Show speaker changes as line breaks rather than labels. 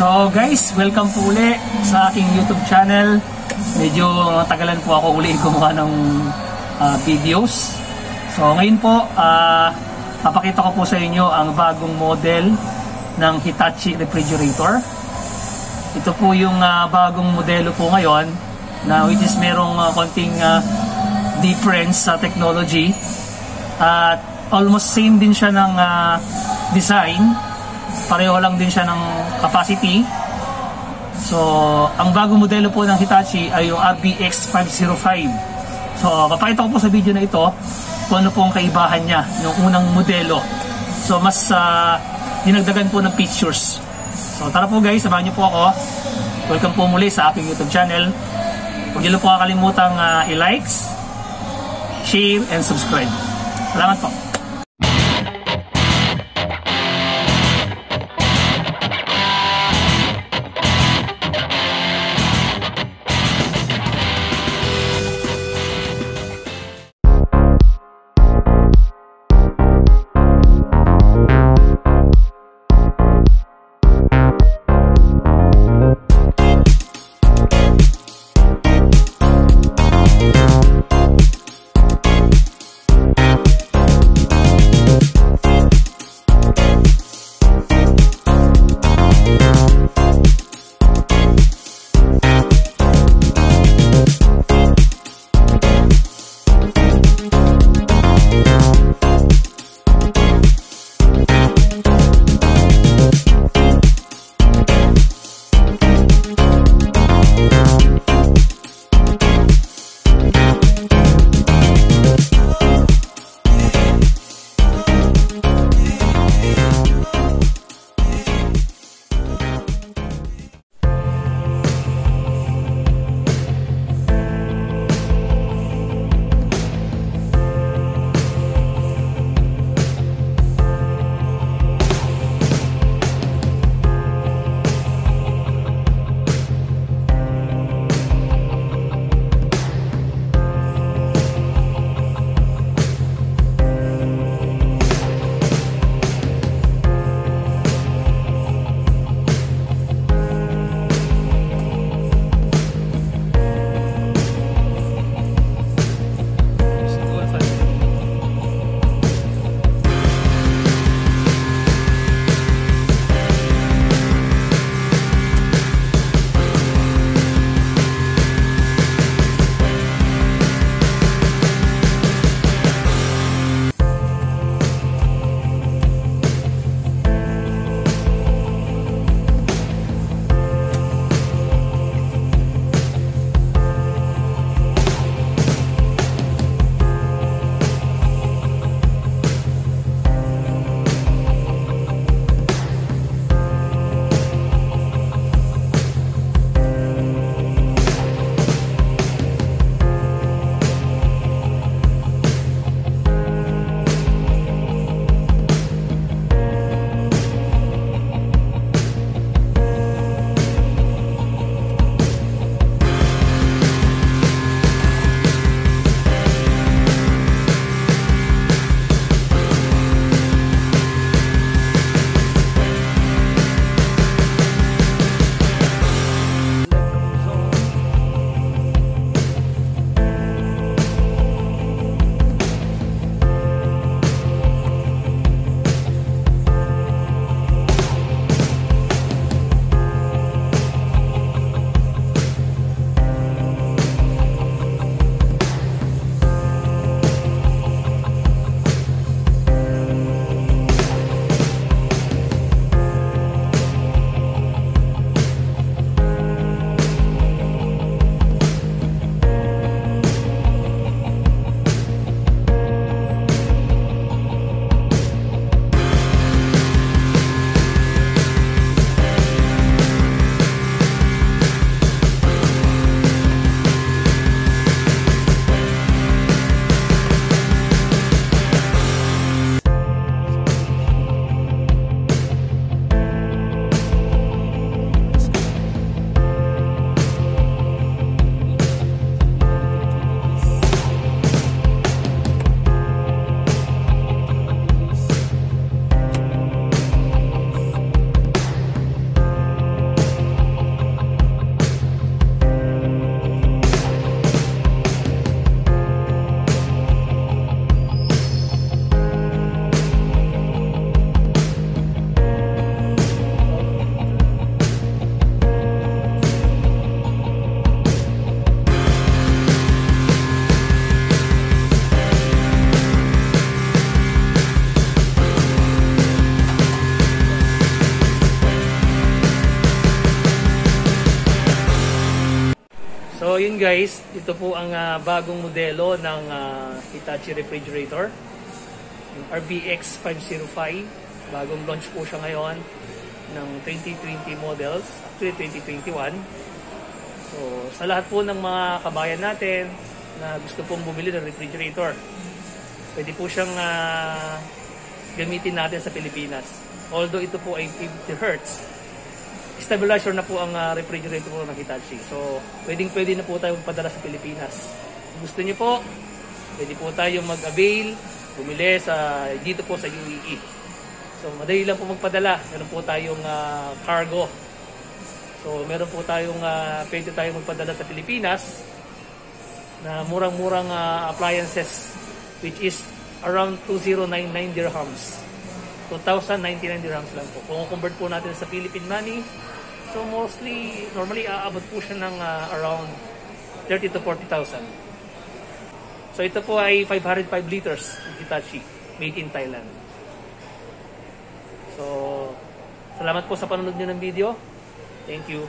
So guys, welcome po uli sa aking YouTube channel. Medyo tagalan po ako uli gumawa ng uh, videos. So ngayon po, uh, papakita ko po sa inyo ang bagong model ng Hitachi refrigerator. Ito po yung uh, bagong modelo po ngayon na which is merong uh, konting uh, difference sa technology. At uh, almost same din siya ng uh, design pareho lang din siya ng capacity. So, ang bagong modelo po ng Hitachi ay yung RBX 505. So, papakita ko po sa video na ito kung ano po ang kaibahan niya ng unang modelo. So, mas uh, dinagdagan po ng features. So, tara po guys, samahan niyo po ako. Welcome po muli sa aking YouTube channel. Huwag niyo po kakalimutang uh, i-likes, share, and subscribe. Salamat po. Guys, ito po ang ah, bagong modelo ng ah, Hitachi refrigerator. Yung RBX 505. Bagong launch po siya ngayon ng 2020 models, actually 2021. So, sa lahat po ng mga kabayan natin na gusto pong bumili ng refrigerator, pwede po siyang ah, gamitin natin sa Pilipinas. Although ito po ay 50 Hz, stabilizer na po ang ah, refrigerator po ng Hitachi. So, pwedeng pwede na po tayo magpadala sa Pilipinas. Gusto niyo po, pwede po tayong mag-avail, bumili sa, dito po sa UAE. So, madali lang po magpadala. Meron po tayong ah, cargo. So, meron po tayong, ah, pwede tayong magpadala sa Pilipinas na murang-murang ah, appliances which is around 2099 dirhams. 2,099 dirhams lang po. Kung convert po natin sa Philippine money, so mostly, normally aabot po siya ng ah, around 30 to 40,000. So ito po ay 505 liters Hitachi, made in Thailand. So, salamat po sa panonood nyo ng video. Thank you.